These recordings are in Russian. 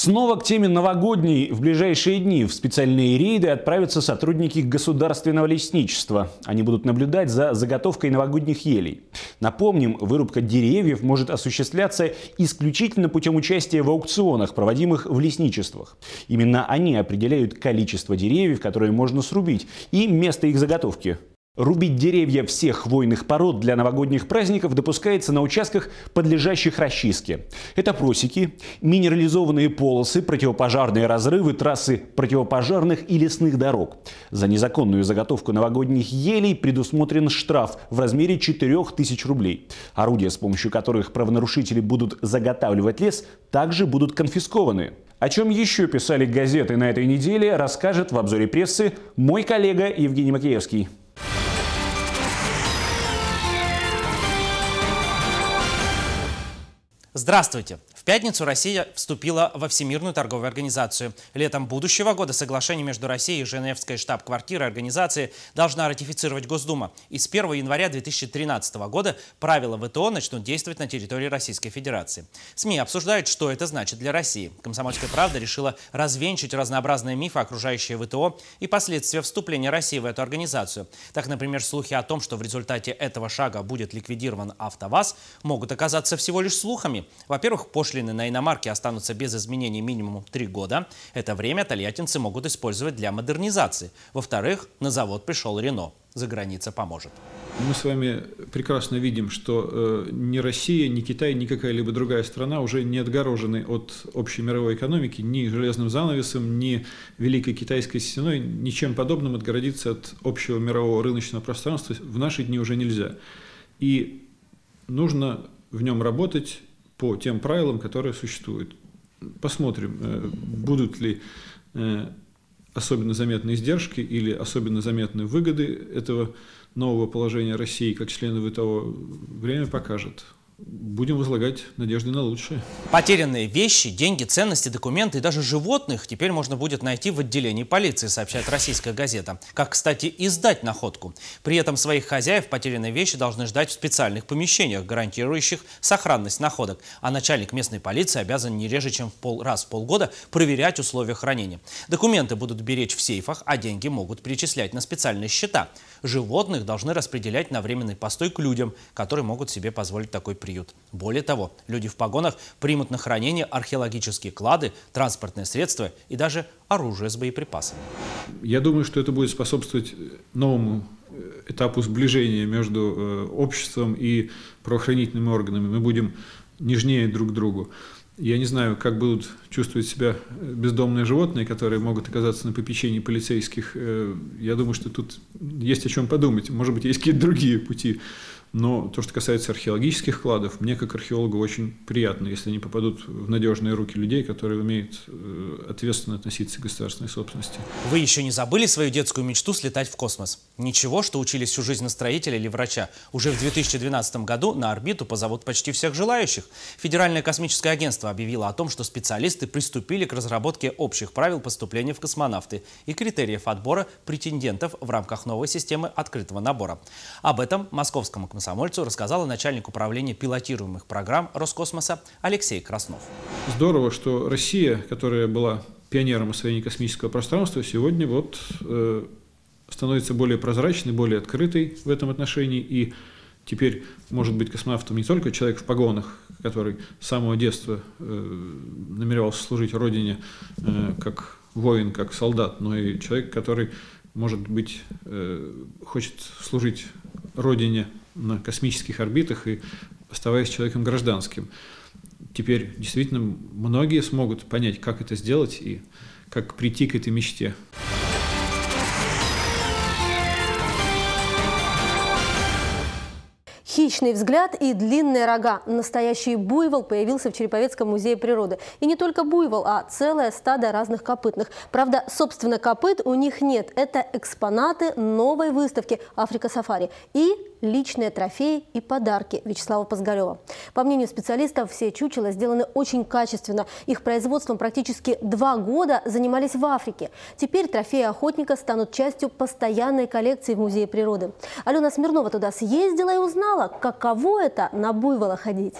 Снова к теме новогодней. В ближайшие дни в специальные рейды отправятся сотрудники государственного лесничества. Они будут наблюдать за заготовкой новогодних елей. Напомним, вырубка деревьев может осуществляться исключительно путем участия в аукционах, проводимых в лесничествах. Именно они определяют количество деревьев, которые можно срубить, и место их заготовки. Рубить деревья всех хвойных пород для новогодних праздников допускается на участках, подлежащих расчистке. Это просеки, минерализованные полосы, противопожарные разрывы, трассы противопожарных и лесных дорог. За незаконную заготовку новогодних елей предусмотрен штраф в размере 4000 рублей. Орудия, с помощью которых правонарушители будут заготавливать лес, также будут конфискованы. О чем еще писали газеты на этой неделе, расскажет в обзоре прессы мой коллега Евгений Макеевский. Здравствуйте! Пятницу Россия вступила во Всемирную торговую организацию. Летом будущего года соглашение между Россией и Женевской штаб-квартирой организации должна ратифицировать Госдума. И с 1 января 2013 года правила ВТО начнут действовать на территории Российской Федерации. СМИ обсуждают, что это значит для России. Комсомольская правда решила развенчать разнообразные мифы, окружающие ВТО, и последствия вступления России в эту организацию. Так, например, слухи о том, что в результате этого шага будет ликвидирован АвтоВАЗ, могут оказаться всего лишь слухами. Во-первых, пошлины пошлины на иномарки останутся без изменений минимум 3 года. Это время тольяттинцы могут использовать для модернизации. Во-вторых, на завод пришел Рено. За граница поможет. Мы с вами прекрасно видим, что э, ни Россия, ни Китай, ни какая-либо другая страна уже не отгорожены от общей мировой экономики ни железным занавесом, ни Великой Китайской стеной, ничем подобным отгородиться от общего мирового рыночного пространства в наши дни уже нельзя. И нужно в нем работать по тем правилам, которые существуют. Посмотрим, э, будут ли э, особенно заметные издержки или особенно заметные выгоды этого нового положения России как члена ВТО. Время покажет будем возлагать надежды на лучшее. Потерянные вещи, деньги, ценности, документы и даже животных теперь можно будет найти в отделении полиции, сообщает российская газета. Как, кстати, и сдать находку. При этом своих хозяев потерянные вещи должны ждать в специальных помещениях, гарантирующих сохранность находок. А начальник местной полиции обязан не реже, чем в пол, раз в полгода проверять условия хранения. Документы будут беречь в сейфах, а деньги могут перечислять на специальные счета. Животных должны распределять на временный постой к людям, которые могут себе позволить такой прием приют. Более того, люди в погонах примут на хранение археологические клады, транспортные средства и даже оружие с боеприпасами. Я думаю, что это будет способствовать новому э, этапу сближения между э, обществом и правоохранительными органами. Мы будем нежнее друг к другу. Я не знаю, как будут чувствовать себя э, бездомные животные, которые могут оказаться на попечении полицейских. Я думаю, что тут есть о чем подумать. Может быть, есть какие-то другие пути но то, что касается археологических кладов, мне как археологу очень приятно, если они попадут в надежные руки людей, которые умеют э, ответственно относиться к государственной собственности. Вы еще не забыли свою детскую мечту слетать в космос? Ничего, что учились всю жизнь на строителя или врача. Уже в 2012 году на орбиту позовут почти всех желающих. Федеральное космическое агентство объявило о том, что специалисты приступили к разработке общих правил поступления в космонавты и критериев отбора претендентов в рамках новой системы открытого набора. Об этом московскому комсомольцу рассказала начальник управления пилотируемых программ Роскосмоса Алексей Краснов. Здорово, что Россия, которая была пионером освоения космического пространства, сегодня вот э, становится более прозрачной, более открытой в этом отношении. И теперь может быть космонавтом не только человек в погонах, который с самого детства э, намеревался служить Родине э, как воин, как солдат, но и человек, который, может быть, э, хочет служить Родине на космических орбитах и оставаясь человеком гражданским. Теперь действительно многие смогут понять, как это сделать и как прийти к этой мечте. Хищный взгляд и длинные рога. Настоящий буйвол появился в Череповецком музее природы. И не только буйвол, а целое стадо разных копытных. Правда, собственно, копыт у них нет. Это экспонаты новой выставки «Африка Сафари». И личные трофеи и подарки Вячеслава Позгарева. По мнению специалистов, все чучела сделаны очень качественно. Их производством практически два года занимались в Африке. Теперь трофеи охотника станут частью постоянной коллекции в Музее природы. Алена Смирнова туда съездила и узнала, каково это на буйвола ходить.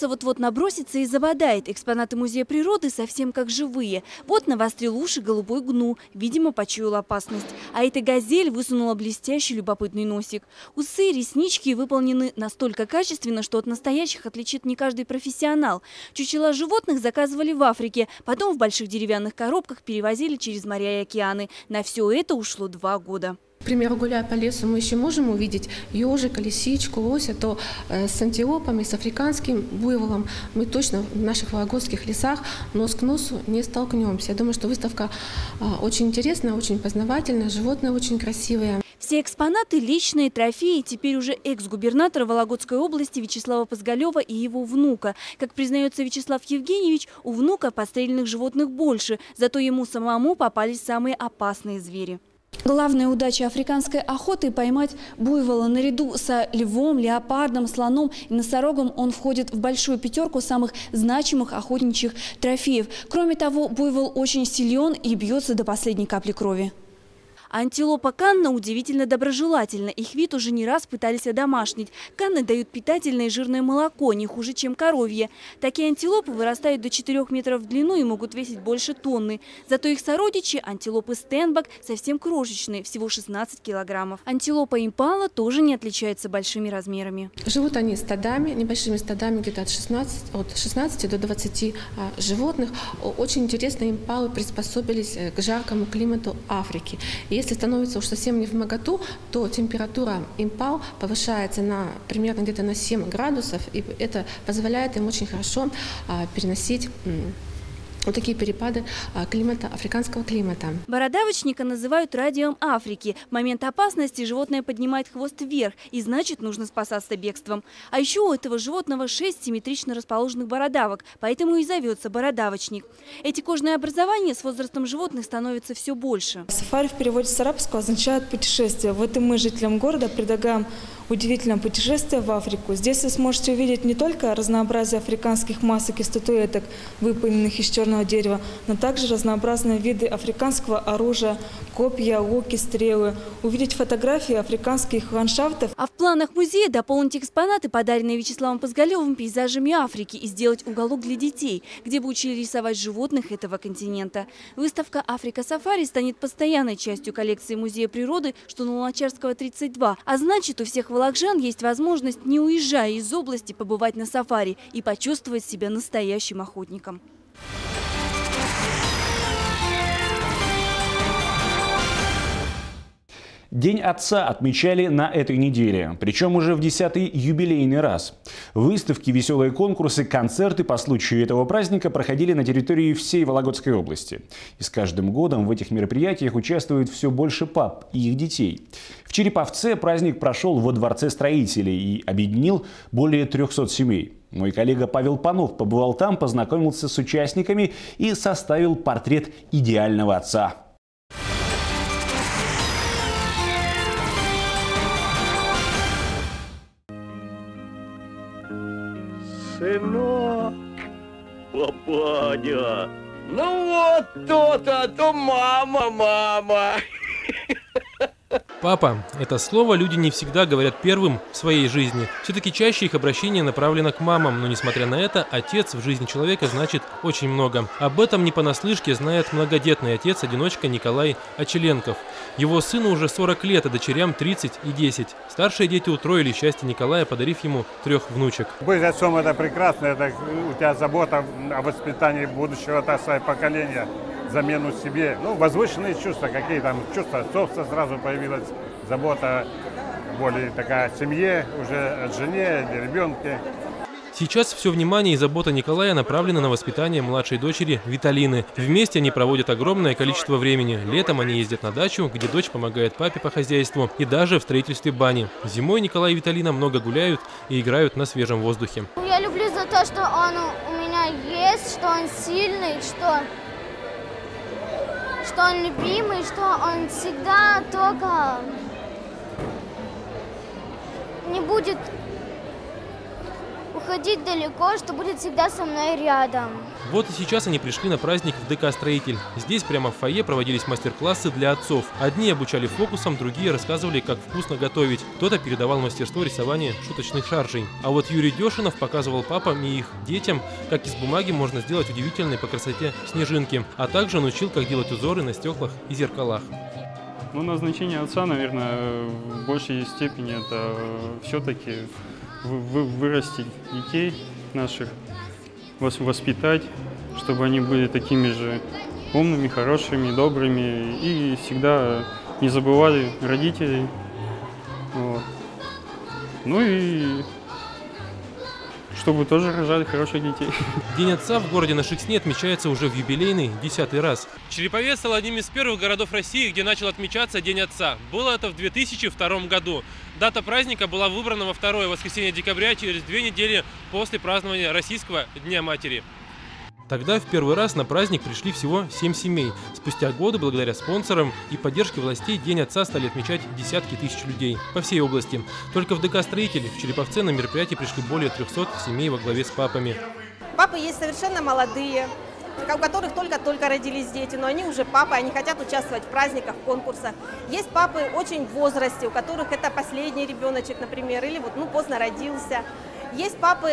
Кажется, вот-вот набросится и забодает. Экспонаты музея природы совсем как живые. Вот навострил уши голубой гну, видимо, почуял опасность. А эта газель высунула блестящий любопытный носик. Усы, реснички выполнены настолько качественно, что от настоящих отличит не каждый профессионал. Чучела животных заказывали в Африке, потом в больших деревянных коробках перевозили через моря и океаны. На все это ушло два года. К примеру, гуляя по лесу, мы еще можем увидеть ежика, лисичку, лося, то э, с антилопами, с африканским буйволом мы точно в наших вологодских лесах нос к носу не столкнемся. Я думаю, что выставка а, очень интересная, очень познавательная, животные очень красивые. Все экспонаты – личные трофеи теперь уже экс-губернатора Вологодской области Вячеслава Позголева и его внука. Как признается Вячеслав Евгеньевич, у внука подстреленных животных больше, зато ему самому попались самые опасные звери. Главная удача африканской охоты – поймать буйвола. Наряду со львом, леопардом, слоном и носорогом он входит в большую пятерку самых значимых охотничьих трофеев. Кроме того, буйвол очень силен и бьется до последней капли крови. Антилопа Канна удивительно доброжелательна. Их вид уже не раз пытались одомашнить. Канны дают питательное и жирное молоко, не хуже, чем коровье. Такие антилопы вырастают до 4 метров в длину и могут весить больше тонны. Зато их сородичи, антилопы Стенбак, совсем крошечные, всего 16 килограммов. Антилопа импала тоже не отличается большими размерами. Живут они стадами, небольшими стадами, где-то от 16, от 16 до 20 а, животных. Очень интересно, импалы приспособились э, к жаркому климату Африки. И если становится уж совсем не в моготу, то температура импал повышается на примерно где-то на 7 градусов, и это позволяет им очень хорошо а, переносить вот такие перепады а, климата, африканского климата. Бородавочника называют радиом Африки. В момент опасности животное поднимает хвост вверх, и значит нужно спасаться бегством. А еще у этого животного шесть симметрично расположенных бородавок, поэтому и зовется бородавочник. Эти кожные образования с возрастом животных становятся все больше. Сафари в переводе с арабского означает путешествие. Вот и мы, жителям города, предлагаем удивительное путешествие в Африку. Здесь вы сможете увидеть не только разнообразие африканских масок и статуэток, выполненных из черного дерева, но также разнообразные виды африканского оружия, копья, луки, стрелы, увидеть фотографии африканских ландшафтов. А в планах музея дополнить экспонаты, подаренные Вячеславом Позголевым пейзажами Африки и сделать уголок для детей, где бы учили рисовать животных этого континента. Выставка «Африка Сафари» станет постоянной частью коллекции Музея природы, что на Луначарского 32, а значит у всех вологжан есть возможность, не уезжая из области, побывать на сафари и почувствовать себя настоящим охотником. День отца отмечали на этой неделе, причем уже в десятый юбилейный раз. Выставки, веселые конкурсы, концерты по случаю этого праздника проходили на территории всей Вологодской области. И с каждым годом в этих мероприятиях участвует все больше пап и их детей. В Череповце праздник прошел во Дворце строителей и объединил более 300 семей. Мой коллега Павел Панов побывал там, познакомился с участниками и составил портрет идеального отца. Сынок, папаня, ну вот то-то, то мама, мама. Папа – это слово люди не всегда говорят первым в своей жизни. Все-таки чаще их обращение направлено к мамам, но несмотря на это, отец в жизни человека значит очень много. Об этом не понаслышке знает многодетный отец-одиночка Николай Очеленков. Его сыну уже 40 лет, а дочерям 30 и 10. Старшие дети утроили счастье Николая, подарив ему трех внучек. Быть отцом – это прекрасно, это у тебя забота о воспитании будущего так поколения замену себе. Ну, возвышенные чувства, какие там чувства отцовства сразу появилась, забота более такая о семье, уже о жене, о ребенке. Сейчас все внимание и забота Николая направлены на воспитание младшей дочери Виталины. Вместе они проводят огромное количество времени. Летом они ездят на дачу, где дочь помогает папе по хозяйству и даже в строительстве бани. Зимой Николай и Виталина много гуляют и играют на свежем воздухе. Я люблю за то, что он у меня есть, что он сильный, что что он любимый, что он всегда только не будет уходить далеко, что будет всегда со мной рядом. Вот и сейчас они пришли на праздник в ДК «Строитель». Здесь прямо в фойе проводились мастер-классы для отцов. Одни обучали фокусам, другие рассказывали, как вкусно готовить. Кто-то передавал мастерство рисования шуточных шаржей. А вот Юрий Дешинов показывал папам и их детям, как из бумаги можно сделать удивительные по красоте снежинки, а также научил, как делать узоры на стеклах и зеркалах. Ну, назначение отца, наверное, в большей степени это все-таки вырастить детей наших, воспитать, чтобы они были такими же умными, хорошими, добрыми и всегда не забывали родителей. Вот. Ну и чтобы тоже рожали хороших детей. День отца в городе на Шексне отмечается уже в юбилейный десятый раз. Череповец стал одним из первых городов России, где начал отмечаться День отца. Было это в 2002 году. Дата праздника была выбрана во второе воскресенье декабря через две недели после празднования Российского Дня Матери. Тогда в первый раз на праздник пришли всего 7 семей. Спустя годы, благодаря спонсорам и поддержке властей, День отца стали отмечать десятки тысяч людей по всей области. Только в ДК «Строитель» в Череповце на мероприятие пришли более 300 семей во главе с папами. Папы есть совершенно молодые, у которых только-только родились дети, но они уже папы, они хотят участвовать в праздниках, в конкурсах. Есть папы очень в возрасте, у которых это последний ребеночек, например, или вот ну поздно родился. Есть папы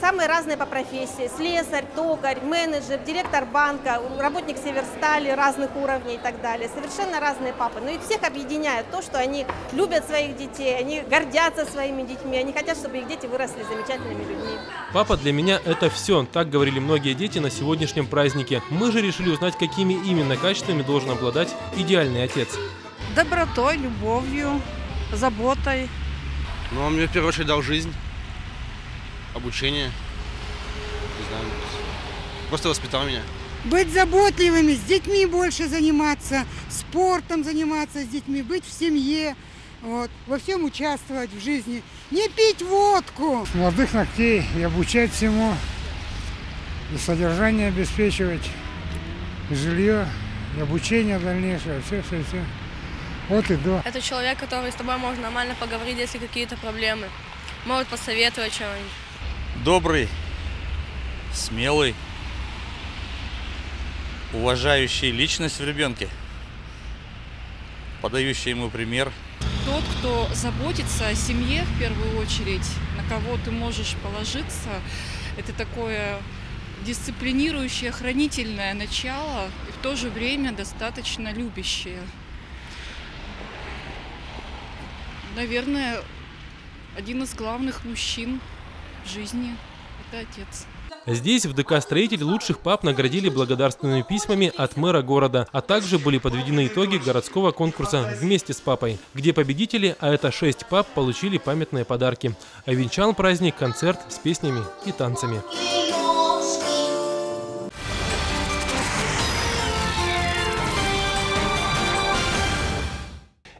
самые разные по профессии. Слесарь, токарь, менеджер, директор банка, работник Северстали разных уровней и так далее. Совершенно разные папы. Но и всех объединяет то, что они любят своих детей, они гордятся своими детьми, они хотят, чтобы их дети выросли замечательными людьми. Папа для меня это все, так говорили многие дети на сегодняшнем празднике. Мы же решили узнать, какими именно качествами должен обладать идеальный отец. Добротой, любовью, заботой. Ну, он мне в первую очередь дал жизнь обучение. Не знаю, просто воспитал меня. Быть заботливыми, с детьми больше заниматься, спортом заниматься с детьми, быть в семье, вот, во всем участвовать в жизни. Не пить водку. С молодых ногтей и обучать всему, и содержание обеспечивать, и жилье, и обучение дальнейшее, все, все, все. Вот и до. Это человек, который с тобой может нормально поговорить, если какие-то проблемы. Может посоветовать что-нибудь добрый, смелый, уважающий личность в ребенке, подающий ему пример. Тот, кто заботится о семье в первую очередь, на кого ты можешь положиться, это такое дисциплинирующее, хранительное начало и в то же время достаточно любящее. Наверное, один из главных мужчин жизни. Это отец. Здесь, в ДК «Строитель», лучших пап наградили благодарственными письмами от мэра города, а также были подведены итоги городского конкурса «Вместе с папой», где победители, а это шесть пап, получили памятные подарки. А венчал праздник концерт с песнями и танцами.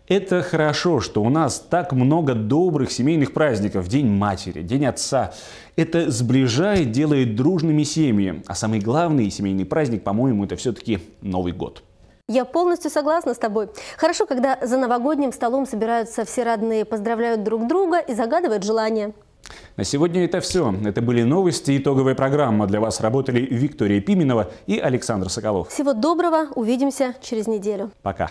Это хорошо, что у нас так много добрых семейных праздников. День матери, День отца. Это сближает, делает дружными семьи. А самый главный семейный праздник, по-моему, это все-таки Новый год. Я полностью согласна с тобой. Хорошо, когда за новогодним столом собираются все родные, поздравляют друг друга и загадывают желания. На сегодня это все. Это были новости итоговая программа. Для вас работали Виктория Пименова и Александр Соколов. Всего доброго. Увидимся через неделю. Пока.